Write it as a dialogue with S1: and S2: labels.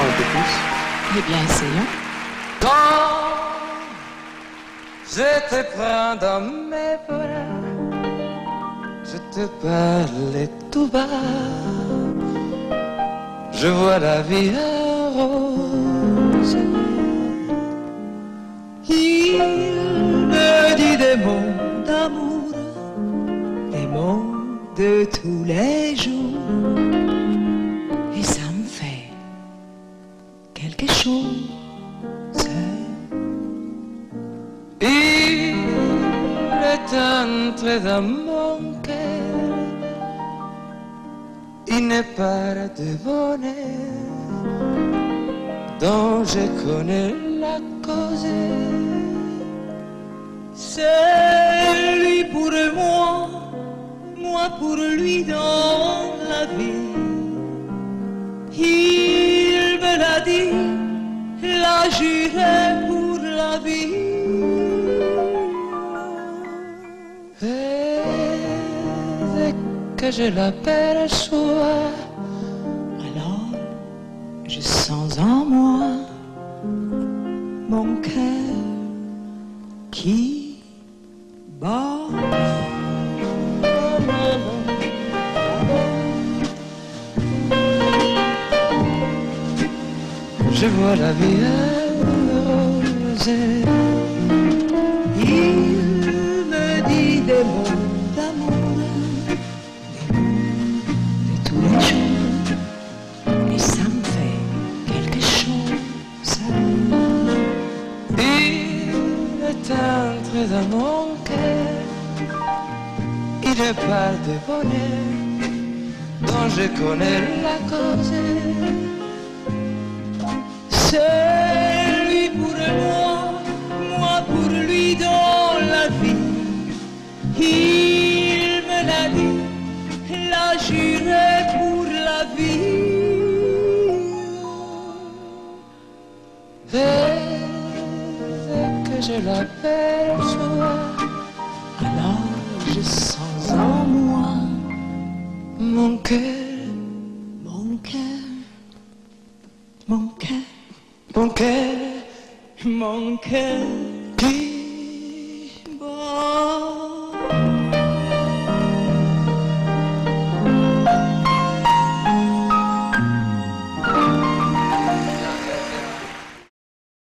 S1: un peu plus.
S2: Eh bien, essayons.
S3: Quand je te prends dans mes bras, je te parlais tout bas. Je vois la vie en rose.
S4: Il me dit des mots d'amour, des mots de tous les jours. Quelque chose.
S3: Il est entré dans mon cœur. Il n'est pas de bonheur dont je connais la cause.
S4: C'est lui pour moi, moi pour lui dans juré pour la vie.
S3: Et dès que je l'aperçois,
S4: Alors, je sens en moi mon cœur qui bat.
S3: je vois la vie
S4: Il me dit des mots d'amour, de tous les jours, et ça me fait quelque chose.
S3: Il est entré dans mon cœur. Il me parle de bonheur dont je connais la cause.
S4: Juré pour la vie.
S3: Dès que je l'aperçois,
S4: Alors je sens en moi
S3: mon cœur,
S4: mon cœur, mon cœur,
S3: mon cœur
S4: mon cœur